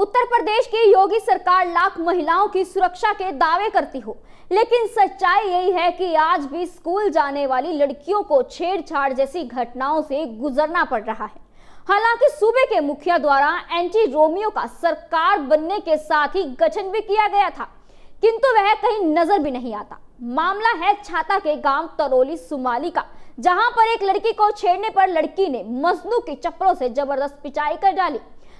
उत्तर प्रदेश की योगी सरकार लाख महिलाओं की सुरक्षा के दावे करती हो। लेकिन सच्चाई यही है कि आज भी स्कूल जाने वाली लड़कियों को छेड़छाड़ जैसी घटनाओं से गुजरना पड़ रहा है। हालाँकि सूबे के मुखिया द्वारा एंटी रोमियो का सरकार बनने के साथ ही गठन भी किया गया था, किंतु वह कहीं नज़र भी नहीं आता। मामला है छाता के गाँव तरोली सुमाली का, जहाँ पर एक लड़की को छेड़ने पर लड़की ने मजनू की चप्पलों से ज़बरदस्त पिटाई कर डाली।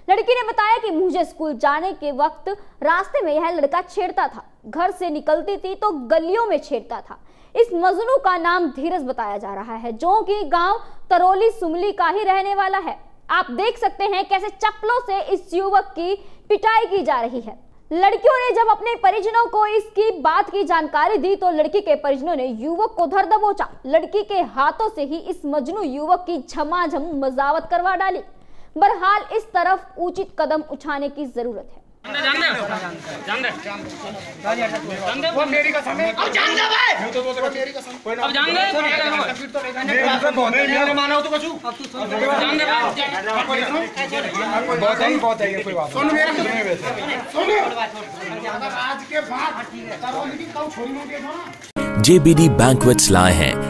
लड़की ने बताया कि मुझे स्कूल जाने के वक्त रास्ते में यह लड़का छेड़ता था। घर से निकलती थी तो गलियों में छेड़ता था। इस मजनू का नाम धीरज बताया जा रहा है, जो कि गाँव तरोली सुमली का ही रहने वाला है। आप देख सकते हैं कैसे चप्पलों से इस युवक की पिटाई की जा रही है। लड़कियों ने जब अपने परिजनों को इसकी बात की जानकारी दी तो लड़की के परिजनों ने युवक को धर दबोचा। लड़की के हाथों से ही इस मजनू युवक की झमाझम मजावत करवा डाली। बहरहाल इस तरफ़ उचित कदम उठाने की ज़रूरत है। जेबीडी दे लाए है।